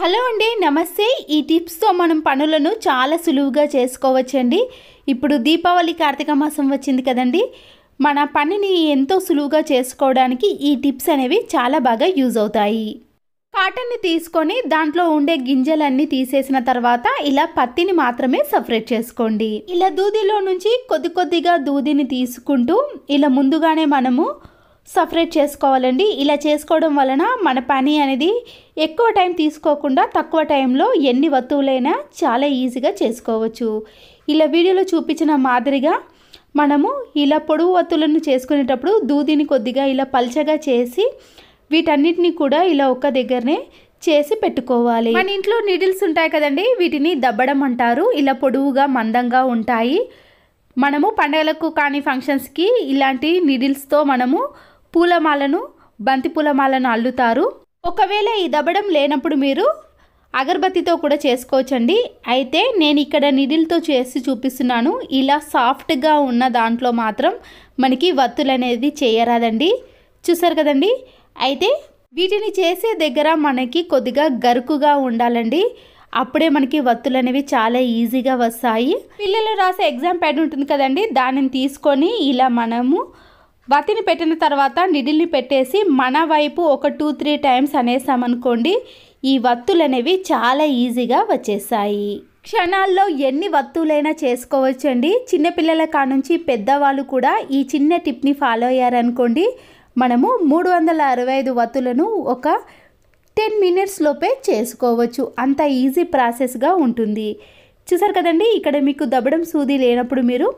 Hello అండి నమస్తే. ఈ టిప్స్తో మనం పనులను చాలా సులువుగా చేసుకోవచ్చండి. ఇప్పుడు దీపావళి కార్తీక మాసం వచ్చింది కదండి. మన పనిని ఎంతో సులువుగా చేసుకోవడానికి ఈ టిప్స్ అనేవి చాలా బాగా యూజ్ అవుతాయి. కాటన్ని తీసుకొని దాంట్లో ఉండే గింజలన్నీ తీసేసిన తర్వాత ఇలా పత్తిని మాత్రమే సపరేట్ చేసుకోండి. ఇలా దూదిలో నుంచి కొద్ది కొద్దిగా దూదిని తీసుకుంటూ ఇలా ముందుగానే మనము సపరేట్ చేసుకోవాలండి. ఇలా చేసుకోవడం వలన మన పని అనేది ఎక్కువ టైం తీసుకోకుండా తక్కువ టైంలో ఎన్ని వస్తువులైనా చాలా ఈజీగా చేసుకోవచ్చు. ఇలా వీడియోలో చూపించిన మాదిరిగా మనము ఇలా పొడవు వత్తులను చేసుకునేటప్పుడు దూదిని కొద్దిగా ఇలా పల్చగా చేసి వీటన్నిటిని కూడా ఇలా ఒక్క దగ్గరనే చేసి పెట్టుకోవాలి. మన ఇంట్లో నీడిల్స్ ఉంటాయి కదండి వీటిని దబ్బడం అంటారు. ఇలా పొడవుగా మందంగా ఉంటాయి. మనము పండగలకు కానీ ఫంక్షన్స్కి ఇలాంటి నీడిల్స్తో మనము పూలమాలను బంతి పూలమాలను అల్లుతారు. ఒకవేళ ఈ దబ్బడం లేనప్పుడు మీరు అగరబత్తితో కూడా చేసుకోవచ్చండి. అయితే నేను ఇక్కడ నిడిల్తో చేసి చూపిస్తున్నాను. ఇలా సాఫ్ట్గా ఉన్న దాంట్లో మాత్రం మనకి వత్తులు అనేది చేయరాదండి. చూసారు కదండి? అయితే వీటిని చేసే దగ్గర మనకి కొద్దిగా గరుకుగా ఉండాలండి. అప్పుడే మనకి వత్తులు అనేవి చాలా ఈజీగా వస్తాయి. పిల్లలు రాసే ఎగ్జామ్ ప్యాడ్ ఉంటుంది కదండి? దానిని తీసుకొని ఇలా మనము వత్తిని పెట్టిన తర్వాత నిడిల్ని పెట్టేసి మన వైపు ఒక టూ త్రీ టైమ్స్ అనేసామనుకోండి ఈ వత్తులు అనేవి చాలా ఈజీగా వచ్చేసాయి. క్షణాల్లో ఎన్ని వత్తులైనా చేసుకోవచ్చండి. చిన్నపిల్లల కానుంచి పెద్దవాళ్ళు కూడా ఈ చిన్న టిప్ని ఫాలో అయ్యారనుకోండి మనము మూడు వందల అరవై ఐదు వత్తులను ఒక టెన్ మినిట్స్ లోపే చేసుకోవచ్చు. అంత ఈజీ ప్రాసెస్గా ఉంటుంది. చూసారు కదండి ఇక్కడ మీకు దబ్బడం సూది లేనప్పుడు మీరు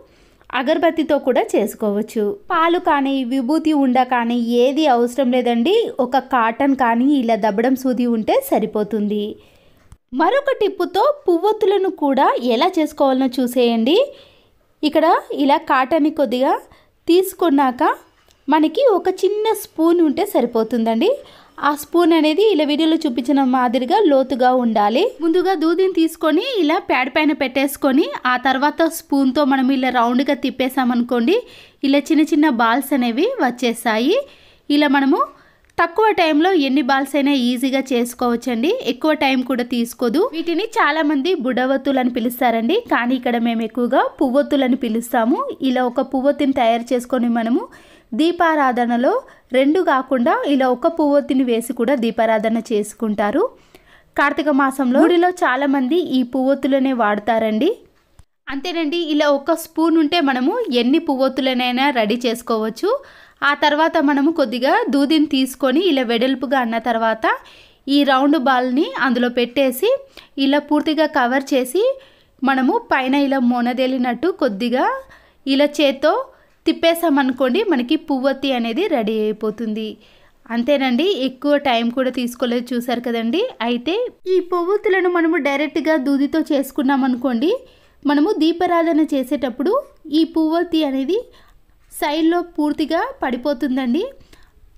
అగరబత్తితో కూడా చేసుకోవచ్చు. పాలు కానీ విభూతి ఉండ కానీ ఏది అవసరం లేదండి. ఒక కాటన్ కానీ ఇలా దబ్బడం సూది ఉంటే సరిపోతుంది. మరొక టిప్పుతో పువ్వొత్తులను కూడా ఎలా చేసుకోవాలనో చూసేయండి. ఇక్కడ ఇలా కాటన్ని కొద్దిగా తీసుకున్నాక మనకి ఒక చిన్న స్పూన్ ఉంటే సరిపోతుందండి. ఆ స్పూన్ అనేది ఇలా వీడియోలో చూపించిన మాదిరిగా లోతుగా ఉండాలి. ముందుగా దూదిని తీసుకొని ఇలా ప్యాడ్ పైన పెట్టేసుకొని ఆ తర్వాత స్పూన్తో మనం ఇలా రౌండ్గా తిప్పేసామనుకోండి ఇలా చిన్న చిన్న బాల్స్ అనేవి వచ్చేస్తాయి ఇలా మనము తక్కువ టైంలో ఎన్ని బాల్స్ అయినా ఈజీగా చేసుకోవచ్చండి. ఎక్కువ టైం కూడా తీసుకోదు. వీటిని చాలామంది బుడవత్తులు అని పిలుస్తారండి. కానీ ఇక్కడ మేము ఎక్కువగా పువ్వొత్తులు అని పిలుస్తాము. ఇలా ఒక పువ్వొత్తిని తయారు చేసుకొని మనము దీపారాధనలో రెండు కాకుండా ఇలా ఒక పువ్వొత్తిని వేసి కూడా దీపారాధన చేసుకుంటారు. కార్తీక మాసంలో గుడిలో చాలామంది ఈ పువ్వొత్తులనే వాడతారండి. అంతేనండి ఇలా ఒక స్పూన్ ఉంటే మనము ఎన్ని పువ్వొత్తులనైనా రెడీ చేసుకోవచ్చు. ఆ తర్వాత మనము కొద్దిగా దూదిని తీసుకొని ఇలా వెడల్పుగా అన్న తర్వాత ఈ రౌండ్ బాల్ని అందులో పెట్టేసి ఇలా పూర్తిగా కవర్ చేసి మనము పైన ఇలా మొనదేలినట్టు కొద్దిగా ఇలా చేత్తో తిప్పేసామనుకోండి మనకి పువ్వొత్తి అనేది రెడీ అయిపోతుంది. అంతేనండి ఎక్కువ టైం కూడా తీసుకోలేదు చూసారు కదండి. అయితే ఈ పువ్వొత్తులను మనము డైరెక్ట్గా దూదితో చేసుకున్నాం అనుకోండి మనము దీపారాధన చేసేటప్పుడు ఈ పువ్వొత్తి అనేది సైడ్లో పూర్తిగా పడిపోతుందండి.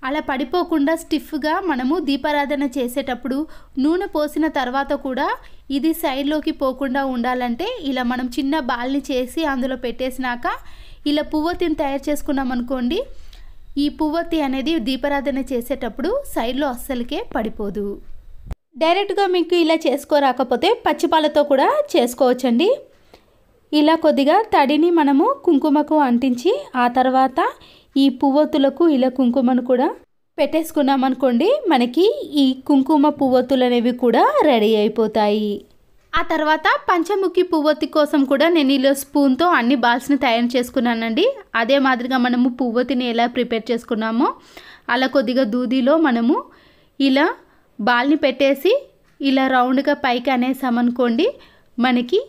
అలా పడిపోకుండా స్టిఫ్గా మనము దీపారాధన చేసేటప్పుడు నూనె పోసిన తర్వాత కూడా ఇది సైడ్లోకి పోకుండా ఉండాలంటే ఇలా మనం చిన్న బాల్ని చేసి అందులో పెట్టేసినాక ఇలా పువ్వొత్తిని తయారు చేసుకున్నాం అనుకోండి ఈ పువ్వొత్తి అనేది దీపారాధన చేసేటప్పుడు సైడ్లో అస్సలకే పడిపోదు. డైరెక్ట్గా మీకు ఇలా చేసుకోరాకపోతే పచ్చిపాలతో కూడా చేసుకోవచ్చండి. ఇలా కొద్దిగా తడిని మనము కుంకుమకు అంటించి ఆ తర్వాత ఈ పువ్వొత్తులకు ఇలా కుంకుమను కూడా పెట్టేసుకున్నామనుకోండి మనకి ఈ కుంకుమ పువ్వొత్తులు అనేవి కూడా రెడీ అయిపోతాయి. ఆ తర్వాత పంచముఖి పువ్వొత్తి కోసం కూడా నేను ఇలా స్పూన్తో అన్ని బాల్స్ని తయారు చేసుకున్నానండి. అదే మాదిరిగా మనము పువ్వొత్తిని ఎలా ప్రిపేర్ చేసుకున్నామో అలా కొద్దిగా దూదిలో మనము ఇలా బాల్ని పెట్టేసి ఇలా రౌండ్గా పైకి అనేసామనుకోండి మనకి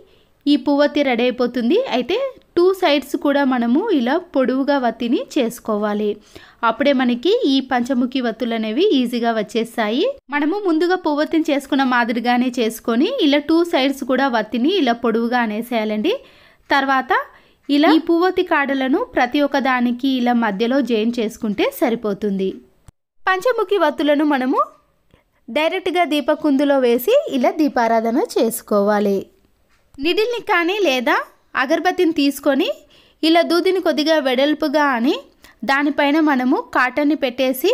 ఈ పువ్వొత్తి రెడీ అయిపోతుంది. అయితే టూ సైడ్స్ కూడా మనము ఇలా పొడవుగా వత్తిని చేసుకోవాలి. అప్పుడే మనకి ఈ పంచముఖి వత్తులు అనేవి ఈజీగా వచ్చేస్తాయి. మనము ముందుగా పువ్వొత్తిని చేసుకున్న మాదిరిగానే చేసుకొని ఇలా టూ సైడ్స్ కూడా వత్తిని ఇలా పొడవుగా అనేసేయాలండి. తర్వాత ఇలా ఈ పువ్వొత్తి కాడలను ప్రతి ఒక్క దానికి ఇలా మధ్యలో జాయిన్ చేసుకుంటే సరిపోతుంది. పంచముఖి వత్తులను మనము డైరెక్ట్గా దీపకుందులో వేసి ఇలా దీపారాధన చేసుకోవాలి. నిడిల్ని కానీ లేదా అగరబత్తిని తీసుకొని ఇలా దూదిని కొద్దిగా వెడల్పుగా అని దానిపైన మనము కాటన్ని పెట్టేసి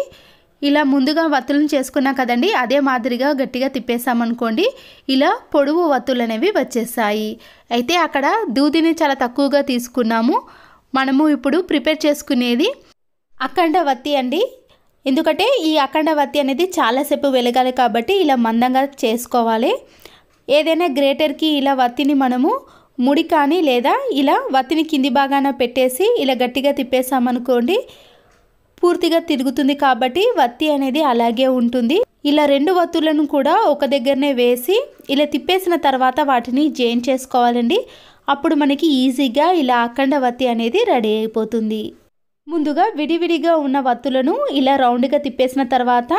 ఇలా ముందుగా వత్తులను చేసుకున్నాం కదండి. అదే మాదిరిగా గట్టిగా తిప్పేసామనుకోండి ఇలా పొడవు వత్తులు అనేవి వచ్చేసాయి. అయితే అక్కడ దూదిని చాలా తక్కువగా తీసుకున్నాము. మనము ఇప్పుడు ప్రిపేర్ చేసుకునేది అఖండ వత్తి అండి. ఎందుకంటే ఈ అఖండ వత్తి అనేది చాలాసేపు వెలగాలి కాబట్టి ఇలా మందంగా చేసుకోవాలి. ఏదైనా గ్రేటర్కి ఇలా వత్తిని మనము ముడి కానీ లేదా ఇలా వత్తిని కింది భాగాన పెట్టేసి ఇలా గట్టిగా తిప్పేసామనుకోండి పూర్తిగా తిరుగుతుంది కాబట్టి వత్తి అనేది అలాగే ఉంటుంది. ఇలా రెండు వత్తులను కూడా ఒక దగ్గరనే వేసి ఇలా తిప్పేసిన తర్వాత వాటిని జైన్ చేసుకోవాలండి. అప్పుడు మనకి ఈజీగా ఇలా అఖండ వత్తి అనేది రెడీ అయిపోతుంది. ముందుగా విడివిడిగా ఉన్న వత్తులను ఇలా రౌండ్గా తిప్పేసిన తర్వాత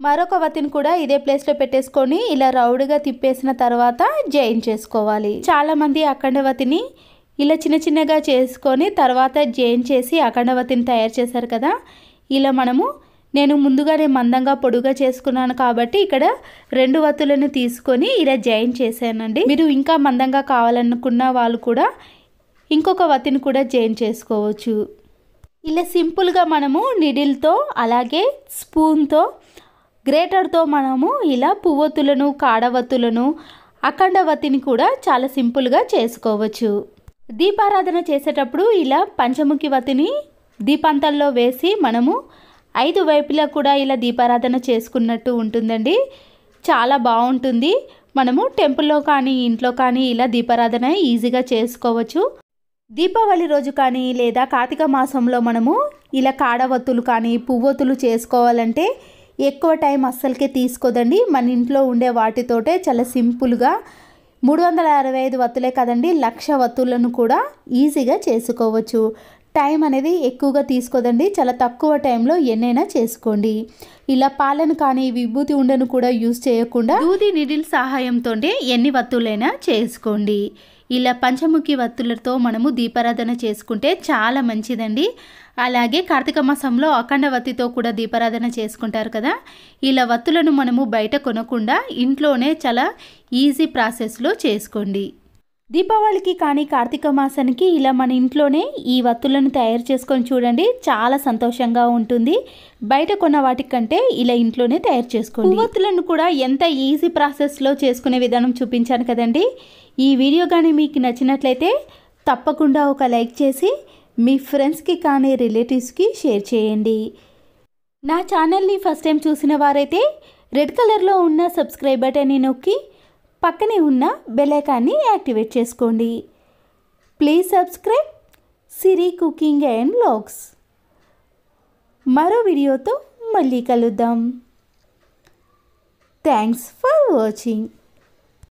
మరొక వతిని కూడా ఇదే ప్లేస్లో పెట్టేసుకొని ఇలా రౌండ్గా తిప్పేసిన తర్వాత జైన్ చేసుకోవాలి. చాలామంది అఖండవతిని ఇలా చిన్న చిన్నగా చేసుకొని తర్వాత జైన్ చేసి అఖండవతిని తయారు చేశారు కదా. ఇలా మనము నేను ముందుగానే మందంగా పొడుగా చేసుకున్నాను కాబట్టి ఇక్కడ రెండు వత్తులను తీసుకొని ఇలా జాయిన్ చేశానండి. మీరు ఇంకా మందంగా కావాలనుకున్న వాళ్ళు కూడా ఇంకొక వత్తిని కూడా జాయిన్ చేసుకోవచ్చు. ఇలా సింపుల్గా మనము నిడిల్తో అలాగే స్పూన్తో గ్రేటర్తో మనము ఇలా పువ్వొత్తులను కాడవత్తులను అఖండవత్తిని కూడా చాలా సింపుల్గా చేసుకోవచ్చు. దీపారాధన చేసేటప్పుడు ఇలా పంచముఖి వత్తిని దీపంతల్లో వేసి మనము ఐదు వైపులా కూడా ఇలా దీపారాధన చేసుకున్నట్టు ఉంటుందండి. చాలా బాగుంటుంది. మనము టెంపుల్లో కానీ ఇంట్లో కానీ ఇలా దీపారాధన ఈజీగా చేసుకోవచ్చు. దీపావళి రోజు కానీ లేదా కార్తీక మాసంలో మనము ఇలా కాడవత్తులు కానీ పువ్వొత్తులు చేసుకోవాలంటే ఎక్కువ టైం అస్సలకే తీసుకోదండి. మన ఇంట్లో ఉండే వాటితోటే చాలా సింపుల్గా మూడు వందల అరవై ఐదు వత్తులే కదండి. లక్ష వత్తులను కూడా ఈజీగా చేసుకోవచ్చు. టైం అనేది ఎక్కువగా తీసుకోదండి. చాలా తక్కువ టైంలో ఎన్నైనా చేసుకోండి. ఇలా పాలను కానీ విభూతి ఉండను కూడా యూజ్ చేయకుండా దూది నిడిల్ సహాయంతో ఎన్ని వత్తులైనా చేసుకోండి. ఇలా పంచముఖి వత్తులతో మనము దీపారాధన చేసుకుంటే చాలా మంచిదండి. అలాగే కార్తీక మాసంలో అఖండ వత్తితో కూడా దీపారాధన చేసుకుంటారు కదా. ఇలా వత్తులను మనము బయట కొనకుండా ఇంట్లోనే చాలా ఈజీ ప్రాసెస్లో చేసుకోండి. దీపావళికి కానీ కార్తీక మాసానికి ఇలా మన ఇంట్లోనే ఈ వత్తులను తయారు చేసుకొని చూడండి. చాలా సంతోషంగా ఉంటుంది. బయట కొన్న వాటికంటే ఇలా ఇంట్లోనే తయారు చేసుకోండి. వత్తులను కూడా ఎంత ఈజీ ప్రాసెస్లో చేసుకునే విధానం చూపించాను కదండి. ఈ వీడియో కానీ మీకు నచ్చినట్లయితే తప్పకుండా ఒక లైక్ చేసి మీ ఫ్రెండ్స్కి కానీ రిలేటివ్స్కి షేర్ చేయండి. నా ఛానల్ని ఫస్ట్ టైం చూసిన వారైతే రెడ్ కలర్లో ఉన్న సబ్స్క్రైబ్ బటన్ని నొక్కి పక్కనే ఉన్న బెలైకాన్ని యాక్టివేట్ చేసుకోండి. Please subscribe Siri cooking and logs మరో వీడియోతో మళ్ళీ కలుద్దాం. Thanks for watching